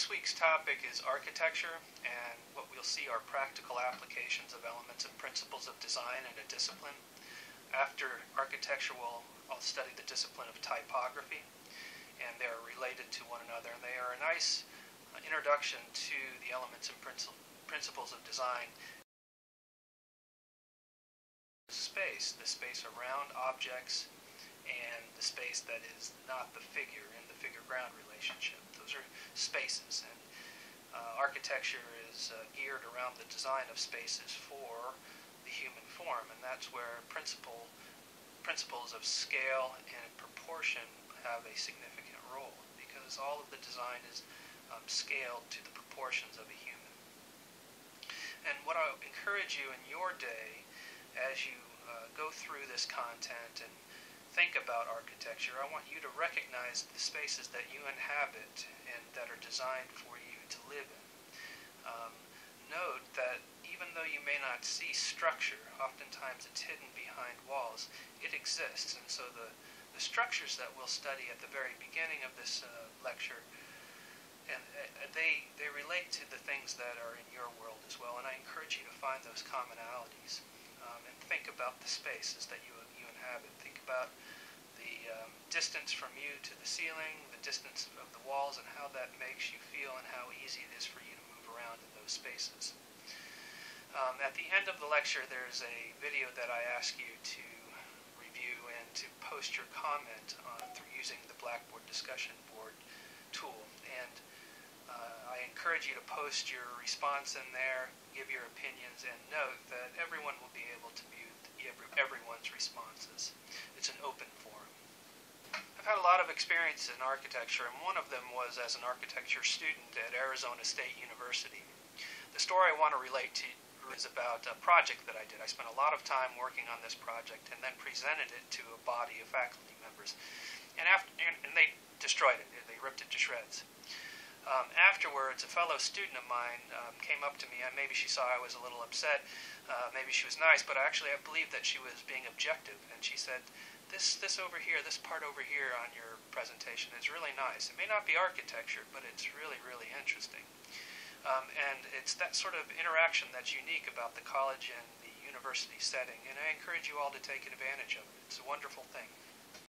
this week's topic is architecture, and what we'll see are practical applications of elements and principles of design in a discipline. After architecture, we'll I'll study the discipline of typography, and they're related to one another, and they are a nice uh, introduction to the elements and principles of design. Space, the space around objects, and the space that is not the figure in the figure-ground relationship. Those are spaces, and uh, architecture is uh, geared around the design of spaces for the human form, and that's where principle, principles of scale and proportion have a significant role, because all of the design is um, scaled to the proportions of a human. And what I encourage you in your day, as you uh, go through this content and think about architecture, I want you to recognize the spaces that you inhabit and that are designed for you to live in. Um, note that even though you may not see structure, oftentimes it's hidden behind walls, it exists. And so the, the structures that we'll study at the very beginning of this uh, lecture, and uh, they, they relate to the things that are in your world as well. And I encourage you to find those commonalities um, and think about the spaces that you, you inhabit. Think about distance from you to the ceiling, the distance of the walls, and how that makes you feel and how easy it is for you to move around in those spaces. Um, at the end of the lecture, there's a video that I ask you to review and to post your comment on through using the Blackboard discussion board tool. And uh, I encourage you to post your response in there, give your opinions, and note that everyone will be able to view everyone's responses. It's an open forum. I've had a lot experience in architecture, and one of them was as an architecture student at Arizona State University. The story I want to relate to is about a project that I did. I spent a lot of time working on this project and then presented it to a body of faculty members. And, after, and, and they destroyed it. They ripped it to shreds. Um, afterwards, a fellow student of mine um, came up to me, and maybe she saw I was a little upset. Uh, maybe she was nice, but I actually I believe that she was being objective. And she said, this, this over here, this part over here on your presentation is really nice. It may not be architecture, but it's really, really interesting. Um, and it's that sort of interaction that's unique about the college and the university setting, and I encourage you all to take advantage of it. It's a wonderful thing.